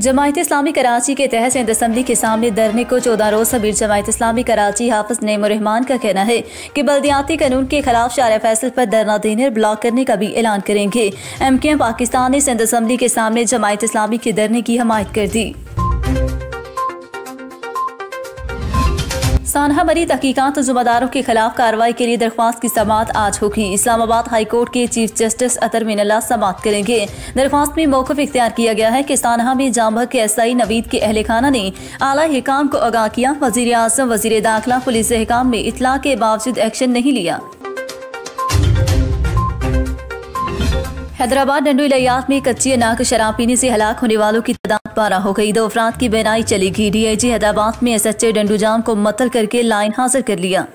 जमायत इस्लामी कराची के तहत सिंध असम्बली के सामने धरने को चौदह रोज सबीर जमायत इस्लामी कराची हाफिज नईमान का कहना है कि बल्दियाती कानून के खिलाफ शार फैसल पर धरना देने और ब्लॉक करने का भी ऐलान करेंगे। एम के एम पाकिस्तान ने सिंध असम्बली के सामने जमायत इस्लामी के धरने की हमायत कर दी। सानहा मरी तहकीकत जुम्मेदारों के खिलाफ कार्रवाई के लिए दरख्वास्त की समात आज होगी। इस्लामाबाद हाईकोर्ट के चीफ जस्टिस अतर मीनला समात करेंगे। दरख्वास्त में मौकफ इख्तियार किया गया है कि सानहा में जामभग के एस आई नवीद के अहल खाना ने आला हकाम को आगाह किया। वज़ीर अजम वजी दाखिला पुलिस अहकाम में इतला के बावजूद एक्शन नहीं लिया। हैदराबाद डंडू इलायात में कच्ची अनाक शराब पीने से हलाक होने वालों की तादाद बारह हो गई। दो अफराद की बेनाई चलेगी डीआईजी हैदराबाद में एसएचए एच ए डंडू जाम को मतल करके लाइन हासिल कर लिया।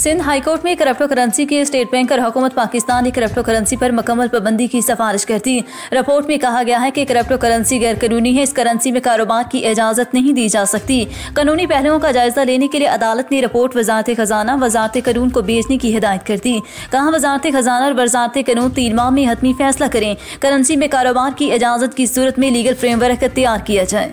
सिंध हाईकोर्ट में करप्टो करेंसी के स्टेट बैंक और हुकूमत पाकिस्तान ने करप्टो करेंसी पर मुकम्मल पाबंदी की सिफारिश कर दी। रिपोर्ट में कहा गया है कि करप्टो करेंसी गैर कानूनी है। इस करेंसी में कारोबार की इजाज़त नहीं दी जा सकती। कानूनी पहलुओं का जायजा लेने के लिए अदालत ने रिपोर्ट वजारत खजाना, वजारत कानून को भेजने की हिदायत कर दी। कहा, वजारत खजाना और वजारत कानून तीन माह में हतमी फैसला करें। करेंसी में कारोबार की इजाज़त की सूरत में लीगल फ्रेमवर्क तैयार किया जाए।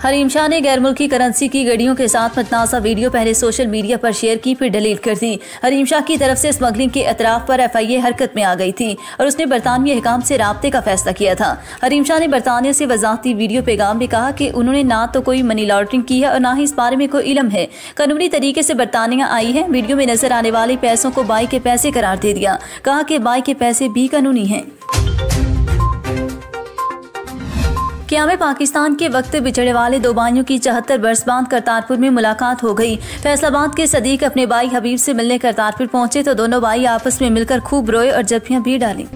हरीम शाह ने गैर मुल्की करेंसी की गड़ियों के साथ मतनासा वीडियो पहले सोशल मीडिया पर शेयर की, फिर डिलीट कर दी। हरीम शाह की तरफ़ से स्मगलिंग के अतराफ पर एफ़ आई ए हरकत में आ गई थी और उसने बरतानवी हकाम से रबते का फैसला किया था। हरीम शाह ने बरतानिया से वजाती वीडियो पैगाम में कहा कि उन्होंने ना तो कोई मनी लॉन्ड्रिंग की है और ना ही इस बारे में कोई इलम है। कानूनी तरीके से बरतानिया आई है, वीडियो में नज़र आने वाले पैसों को बाई के पैसे करार दे दिया। कहा कि बाई के पैसे भी कानूनी हैं। क्याम पाकिस्तान के वक्त बिछड़े वाले दो भाइयों की चौहत्तर बरस बाद करतारपुर में मुलाकात हो गई? फैसलाबाद के सदीक अपने भाई हबीब से मिलने करतारपुर पहुँचे तो दोनों भाई आपस में मिलकर खूब रोए और जफियाँ भी डाली।